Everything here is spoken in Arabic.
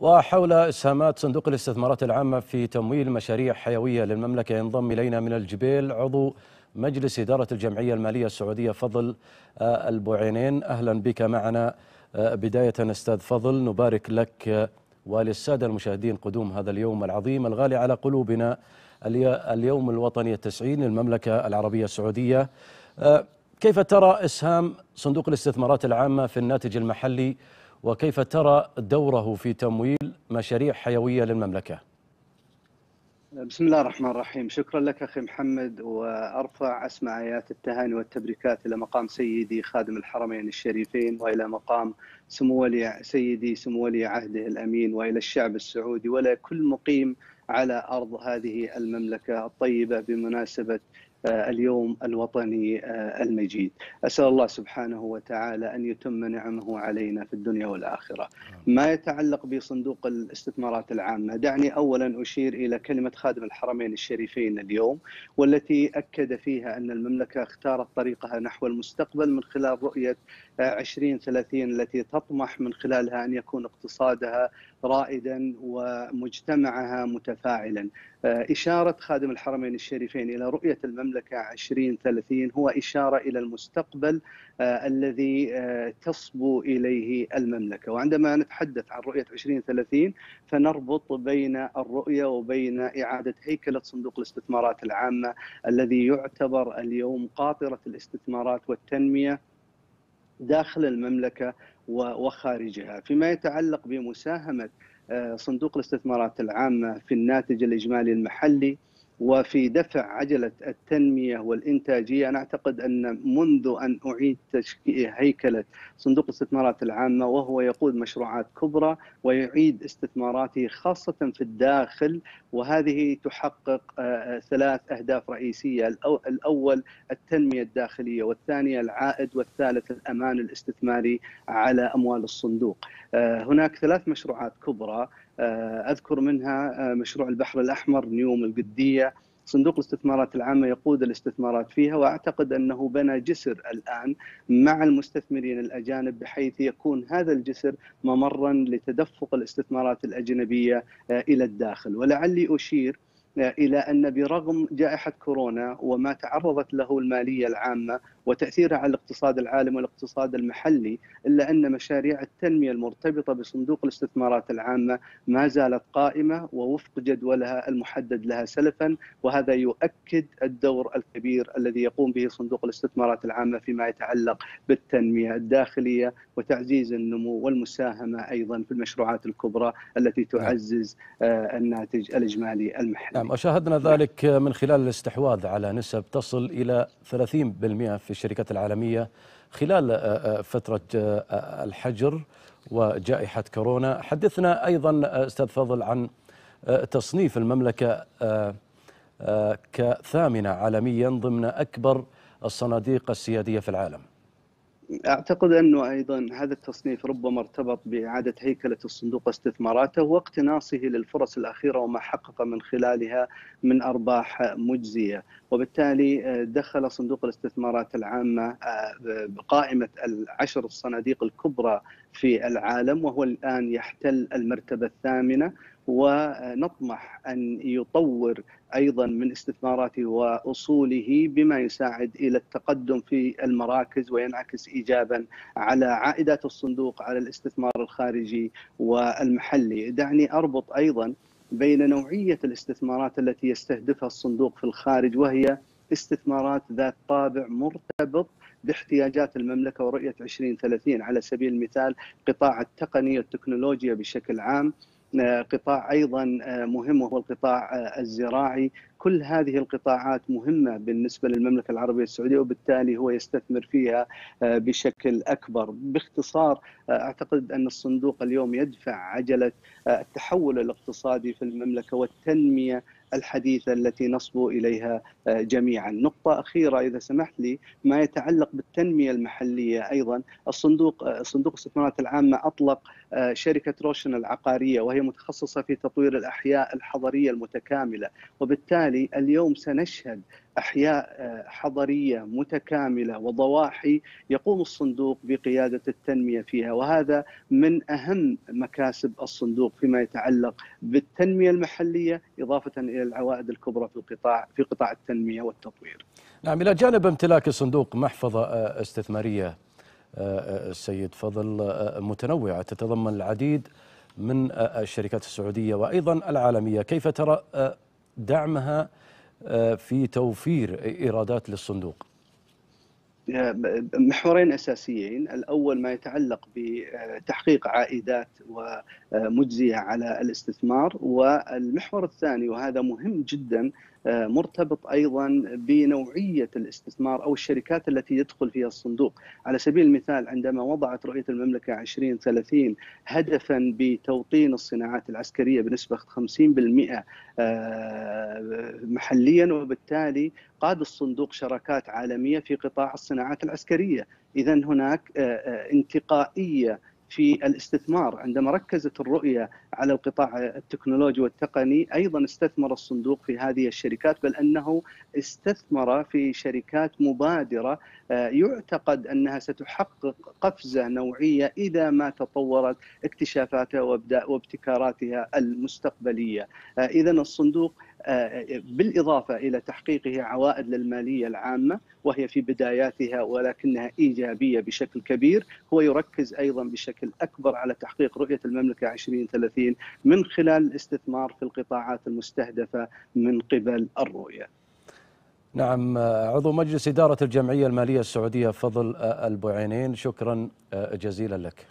وحول إسهامات صندوق الاستثمارات العامة في تمويل مشاريع حيوية للمملكة ينضم إلينا من الجبيل عضو مجلس إدارة الجمعية المالية السعودية فضل آه، البوعينين. أهلا بك معنا آه، بداية أستاذ فضل. نبارك لك آه، وللسادة المشاهدين قدوم هذا اليوم العظيم الغالي على قلوبنا. اليوم الوطني التسعين للمملكه العربية السعودية. كيف ترى إسهام صندوق الاستثمارات العامة في الناتج المحلي وكيف ترى دوره في تمويل مشاريع حيوية للمملكة؟ بسم الله الرحمن الرحيم شكرا لك أخي محمد وأرفع اسمع ايات التهاني والتبريكات إلى مقام سيدي خادم الحرمين الشريفين وإلى مقام سمو ولي سيدي سمو ولي عهده الأمين وإلى الشعب السعودي ولا كل مقيم على أرض هذه المملكة الطيبة بمناسبة آه، اليوم الوطني آه، المجيد. أسأل الله سبحانه وتعالى أن يتم نعمه علينا في الدنيا والآخرة. ما يتعلق بصندوق الاستثمارات العامة دعني أولا أشير إلى كلمة خادم الحرمين الشريفين اليوم والتي أكد فيها أن المملكة اختارت طريقها نحو المستقبل من خلال رؤية 2030 التي تطمح من خلالها أن يكون اقتصادها رائدا ومجتمعها متفاعلا. إشارة خادم الحرمين الشريفين إلى رؤية المملكة 2030 هو إشارة إلى المستقبل آه، الذي آه، تصبو إليه المملكة. وعندما نتحدث عن رؤية 2030 فنربط بين الرؤية وبين إعادة هيكلة صندوق الاستثمارات العامة الذي يعتبر اليوم قاطرة الاستثمارات والتنمية داخل المملكة وخارجها. فيما يتعلق بمساهمة آه، صندوق الاستثمارات العامة في الناتج الإجمالي المحلي. وفي دفع عجلة التنمية والإنتاجية أنا أعتقد أن منذ أن أعيد تشكيل هيكلة صندوق الاستثمارات العامة وهو يقود مشروعات كبرى ويعيد استثماراته خاصة في الداخل وهذه تحقق آه، ثلاث أهداف رئيسية الأول التنمية الداخلية والثانية العائد والثالث الأمان الاستثماري على أموال الصندوق. آه، هناك ثلاث مشروعات كبرى آه، أذكر منها آه، مشروع البحر الأحمر نيوم القدية. صندوق الاستثمارات العامة يقود الاستثمارات فيها وأعتقد أنه بنى جسر الآن مع المستثمرين الأجانب بحيث يكون هذا الجسر ممرا لتدفق الاستثمارات الأجنبية إلى الداخل. ولعلي أشير إلى أن برغم جائحة كورونا وما تعرضت له المالية العامة وتأثيرها على الاقتصاد العالمي والاقتصاد المحلي إلا أن مشاريع التنمية المرتبطة بصندوق الاستثمارات العامة ما زالت قائمة ووفق جدولها المحدد لها سلفا وهذا يؤكد الدور الكبير الذي يقوم به صندوق الاستثمارات العامة فيما يتعلق بالتنمية الداخلية وتعزيز النمو والمساهمة أيضا في المشروعات الكبرى التي تعزز آه، الناتج الإجمالي المحلي. نعم وشاهدنا ذلك من خلال الاستحواذ على نسب تصل إلى 30% في الشركات العالمية خلال آه، آه، فترة آه، الحجر وجائحة كورونا. حدثنا أيضا أستاذ فضل عن تصنيف المملكة كثامنة عالميا ضمن أكبر الصناديق السيادية في العالم. أعتقد أنه أيضا هذا التصنيف ربما ارتبط بإعادة هيكلة الصندوق واستثماراته واقتناصه للفرص الأخيرة وما حقق من خلالها من أرباح مجزية، وبالتالي آه، دخل صندوق الاستثمارات العامة بقائمة آه، العشر الصناديق الكبرى في العالم وهو الآن يحتل المرتبة الثامنة ونطمح أن يطور أيضا من استثماراته وأصوله بما يساعد إلى التقدم في المراكز وينعكس ايجابا على عائدات الصندوق على الاستثمار الخارجي والمحلي، دعني أربط أيضا بين نوعية الاستثمارات التي يستهدفها الصندوق في الخارج وهي استثمارات ذات طابع مرتبط باحتياجات المملكة ورؤية 2030 على سبيل المثال قطاع التقنية والتكنولوجيا بشكل عام. قطاع أيضا آه، مهم وهو القطاع آه، الزراعي. كل هذه القطاعات مهمة بالنسبة للمملكة العربية السعودية وبالتالي هو يستثمر فيها آه، بشكل أكبر. باختصار أعتقد أن الصندوق اليوم يدفع عجلة التحول الاقتصادي في المملكة والتنمية الحديثة التي نصبو إليها جميعا. نقطة أخيرة إذا سمحت لي ما يتعلق بالتنمية المحلية أيضا. الصندوق صندوق الاستثمارات العامة أطلق شركة روشن العقارية وهي متخصصة في تطوير الأحياء الحضرية المتكاملة. وبالتالي اليوم سنشهد أحياء حضرية متكاملة وضواحي يقوم الصندوق بقيادة التنمية فيها. وهذا من أهم مكاسب الصندوق فيما يتعلق بالتنمية المحلية إضافة إلى العوائد الكبرى في القطاع في قطاع التنمية والتطوير. نعم إلى جانب امتلاك الصندوق محفظة استثمارية. السيد فضل متنوعه تتضمن العديد من الشركات السعودية وأيضا العالمية، كيف ترى دعمها في توفير إيرادات للصندوق؟ محورين أساسيين، الأول ما يتعلق بتحقيق عائدات ومجزية على الاستثمار، والمحور الثاني وهذا مهم جدا مرتبط أيضا بنوعية الاستثمار أو الشركات التي يدخل فيها الصندوق، على سبيل المثال عندما وضعت رؤية المملكة 2030 هدفا بتوطين الصناعات العسكرية بنسبة 50% محليا وبالتالي قاد الصندوق شراكات عالمية في قطاع الصناعات العسكرية، اذا هناك انتقائية في الاستثمار. عندما ركزت الرؤية على القطاع التكنولوجي والتقني أيضا استثمر الصندوق في هذه الشركات بل أنه استثمر في شركات مبادرة. يعتقد أنها ستحقق قفزة نوعية إذا ما تطورت اكتشافاتها وابتكاراتها المستقبلية. إذا الصندوق بالإضافة إلى تحقيقه عوائد للمالية العامة وهي في بداياتها ولكنها إيجابية بشكل كبير هو يركز أيضا بشكل أكبر على تحقيق رؤية المملكة 2030 من خلال الاستثمار في القطاعات المستهدفة من قبل الرؤية. نعم عضو مجلس إدارة الجمعية المالية السعودية فضل البعينين شكرا جزيلا لك.